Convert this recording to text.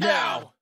now.